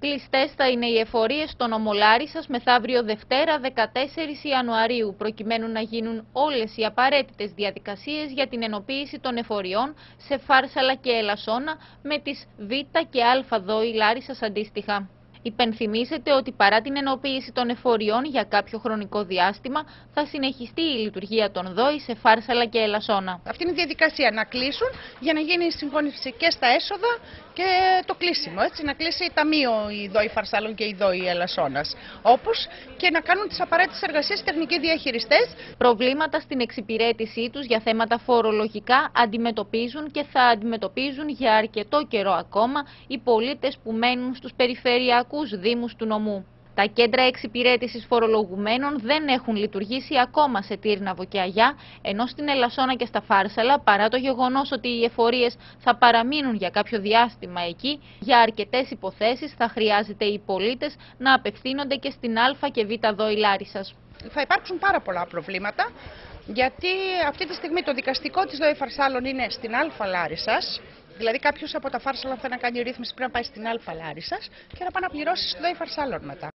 Κλειστέ θα είναι οι εφορίες των Ομολάρισας μεθαύριο Δευτέρα 14 Ιανουαρίου, προκειμένου να γίνουν όλες οι απαραίτητες διαδικασίες για την ενοποίηση των εφοριών σε Φάρσαλα και Ελασσόνα με τις Β και Α δόη Λάρισα αντίστοιχα. Υπενθυμίζεται ότι παρά την ενοποίηση των εφοριών για κάποιο χρονικό διάστημα θα συνεχιστεί η λειτουργία των ΔΟΗ σε Φάρσαλα και Ελασσόνα. Αυτή είναι η διαδικασία να κλείσουν για να γίνει η συμφώνηση και στα έσοδα και το κλείσιμο. Έτσι, να κλείσει ταμείο η ΔΟΗ Φαρσάλων και η ΔΟΗ Ελασσόνας. Όπως και να κάνουν τις απαραίτητες εργασίες τεχνικοί διαχειριστές. Προβλήματα στην εξυπηρέτησή τους για θέματα φορολογικά αντιμετωπίζουν και θα αντιμετωπίζουν για αρκετό καιρό ακόμα οι πολίτες που μένουν στους περιφερειακούς δήμους του νομού. Τα κέντρα εξυπηρέτησης φορολογουμένων δεν έχουν λειτουργήσει ακόμα σε Τύρναβο και Αγιά, ενώ στην Ελασσόνα και στα Φάρσαλα, παρά το γεγονός ότι οι εφορίες θα παραμείνουν για κάποιο διάστημα εκεί, για αρκετές υποθέσεις θα χρειάζεται οι πολίτες να απευθύνονται και στην Α και Β δόη Λάρισας. Θα υπάρξουν πάρα πολλά προβλήματα, γιατί αυτή τη στιγμή το δικαστικό της ΔΟΗ Φαρσάλων είναι στην Α Λάρισας, Δηλαδή, κάποιος από τα φάρσαλα θέλει να κάνει ρύθμιση πρέπει να πάει στην Α Λάρισας και να πάει να πληρώσει στο ΔΟΗ Φαρσάλων μετά.